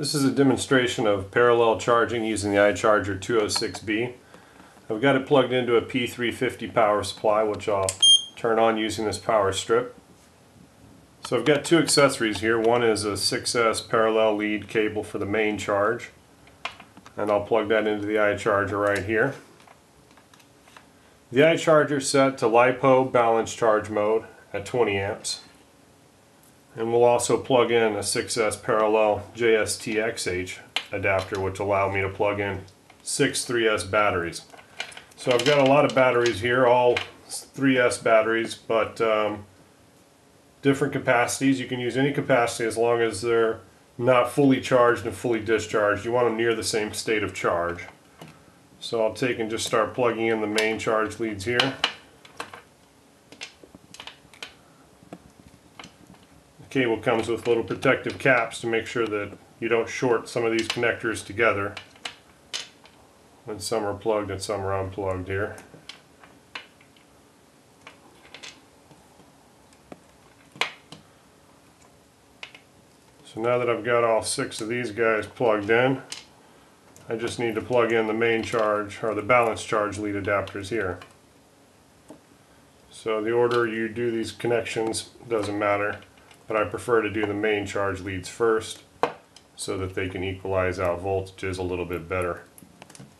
This is a demonstration of parallel charging using the iCharger 206B. I've got it plugged into a P350 power supply which I'll turn on using this power strip. So I've got two accessories here. One is a 6S parallel lead cable for the main charge and I'll plug that into the iCharger right here. The iCharger set to LiPo balance charge mode at 20 amps. And we'll also plug in a 6S parallel JST-XH adapter which allow me to plug in six 3S batteries. So I've got a lot of batteries here, all 3S batteries, but um, different capacities. You can use any capacity as long as they're not fully charged and fully discharged. You want them near the same state of charge. So I'll take and just start plugging in the main charge leads here. Cable comes with little protective caps to make sure that you don't short some of these connectors together when some are plugged and some are unplugged here. So now that I've got all six of these guys plugged in, I just need to plug in the main charge or the balance charge lead adapters here. So the order you do these connections doesn't matter but I prefer to do the main charge leads first so that they can equalize out voltages a little bit better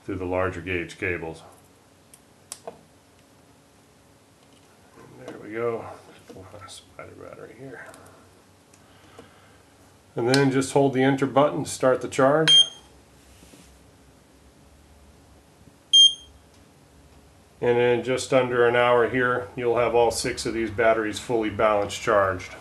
through the larger gauge cables. And there we go. Spider battery here. And then just hold the enter button to start the charge. And in just under an hour here, you'll have all six of these batteries fully balanced charged.